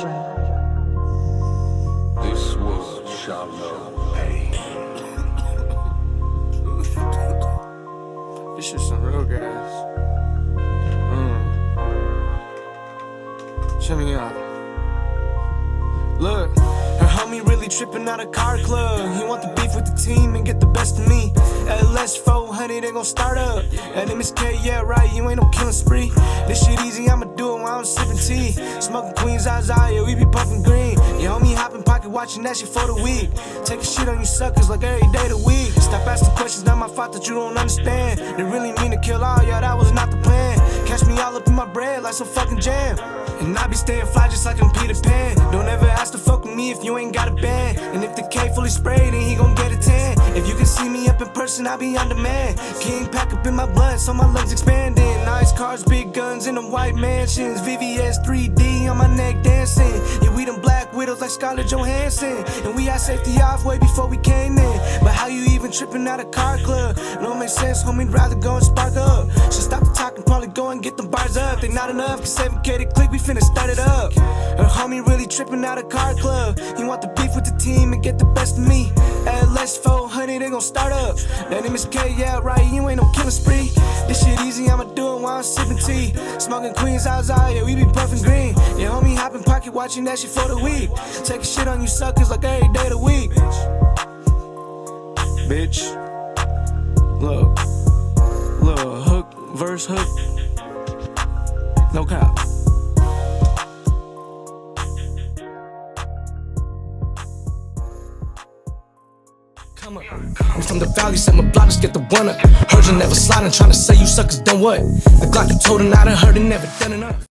This world shall know pain. This is some real gas. Mm. Me out. Look, her homie really tripping out a car club. He want the beef with the team and get the best of me. At LS 400, they gon' start up. And MSK, yeah, right, you ain't no killing spree. This shit easy, I'ma do Smoking Queens, yeah we be puffin' green. Your homie hopping pocket, watching that shit for the week. Taking shit on you suckers like every day of the week. Stop asking questions, not my fault that you don't understand. They really mean to kill all y'all, that was not the plan. Catch me all up in my bread like some fucking jam. And I be staying fly just like I'm Peter Pan. Don't ever ask to fuck with me if you ain't got a band. And if the K fully sprayed, then he gon' get a tan. If you can see me up in person, I be on demand. King pack up in my blood, so my lungs expanding. Nice cars, big guns in them white mansions. VVS 3D on my neck dancing. Yeah, we them black widows like Scarlett Johansson. And we had safety off way before we came in. But how you even tripping out a car club? Don't make sense, homie, rather go and spark up. So stop the talking, probably go and get them bars up. They not enough, cause 7K to click, we finna start it up. Her homie really tripping out a car club. He want the beef with the team and get the best of me. LS 400, they gon' start up. That name is K, yeah, right, you ain't no killing spree. This shit easy, I'ma do it while I'm sipping tea. Smoking Queens, eyes out. Yeah, we be puffing green. Pocket, watching that shit for the week. Taking shit on you suckers like every day of the week. Bitch. Look. Look, hook, verse, hook. No cap. I'm from the valley, set my block, just get the one up. Heard you never sliding, trying to say you suckers done what? The Glock you told not, I heard it never done enough.